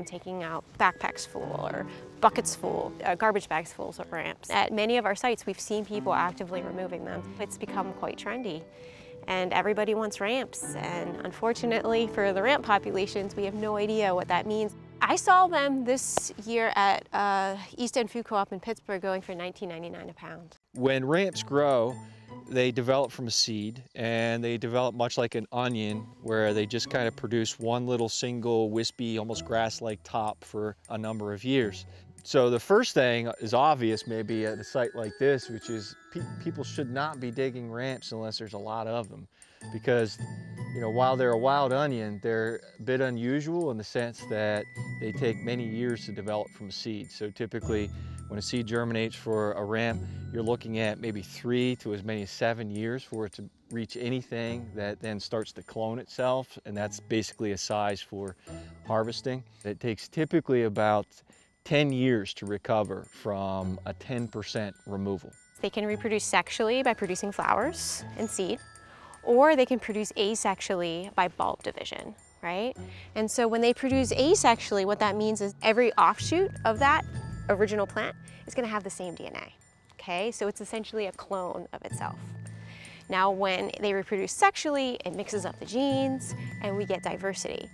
them taking out backpacks full or buckets full, uh, garbage bags full of ramps. At many of our sites, we've seen people actively removing them. It's become quite trendy and everybody wants ramps. And unfortunately for the ramp populations, we have no idea what that means. I saw them this year at uh, East End Food Co-op in Pittsburgh going for $19.99 a pound. When ramps grow, they develop from a seed and they develop much like an onion where they just kind of produce one little single wispy, almost grass-like top for a number of years. So the first thing is obvious maybe at a site like this, which is pe people should not be digging ramps unless there's a lot of them. Because, you know, while they're a wild onion, they're a bit unusual in the sense that they take many years to develop from seed. So typically when a seed germinates for a ramp, you're looking at maybe three to as many as seven years for it to reach anything that then starts to clone itself. And that's basically a size for harvesting. It takes typically about 10 years to recover from a 10% removal. They can reproduce sexually by producing flowers and seed, or they can produce asexually by bulb division, right? And so when they produce asexually, what that means is every offshoot of that original plant is gonna have the same DNA, okay? So it's essentially a clone of itself. Now, when they reproduce sexually, it mixes up the genes and we get diversity.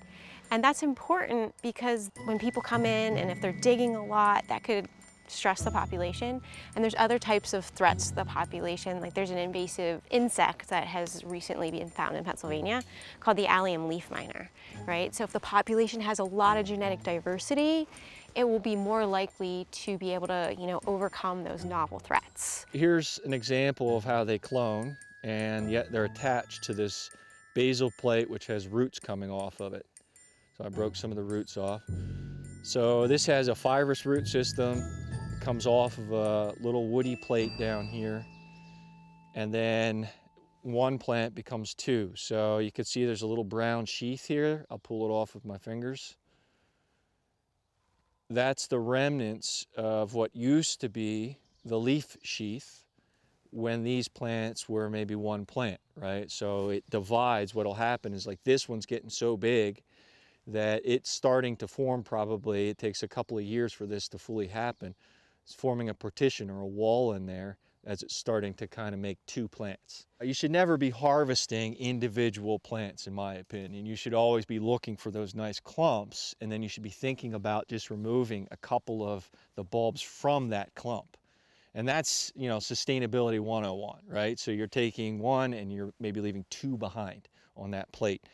And that's important because when people come in and if they're digging a lot, that could stress the population. And there's other types of threats to the population. Like there's an invasive insect that has recently been found in Pennsylvania called the allium leaf miner, right? So if the population has a lot of genetic diversity, it will be more likely to be able to, you know, overcome those novel threats. Here's an example of how they clone and yet they're attached to this basal plate which has roots coming off of it. So I broke some of the roots off. So this has a fibrous root system. It comes off of a little woody plate down here. And then one plant becomes two. So you can see there's a little brown sheath here. I'll pull it off with my fingers. That's the remnants of what used to be the leaf sheath when these plants were maybe one plant, right? So it divides. What'll happen is like this one's getting so big that it's starting to form probably, it takes a couple of years for this to fully happen. It's forming a partition or a wall in there as it's starting to kind of make two plants. You should never be harvesting individual plants in my opinion. You should always be looking for those nice clumps and then you should be thinking about just removing a couple of the bulbs from that clump. And that's, you know, sustainability 101, right? So you're taking one and you're maybe leaving two behind on that plate.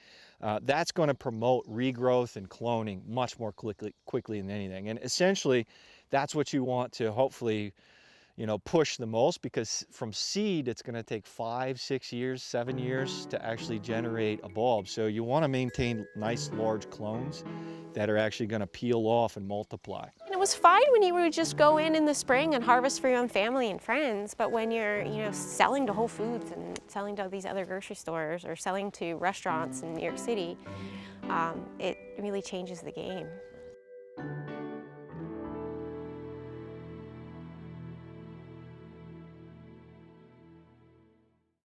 Uh, that's going to promote regrowth and cloning much more quickly, quickly than anything. And essentially, that's what you want to hopefully you know, push the most because from seed, it's going to take five, six years, seven years to actually generate a bulb. So you want to maintain nice large clones that are actually going to peel off and multiply. And it was fine when you would just go in in the spring and harvest for your own family and friends, but when you're, you know, selling to Whole Foods and selling to these other grocery stores or selling to restaurants in New York City, um, it really changes the game.